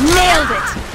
Nailed it!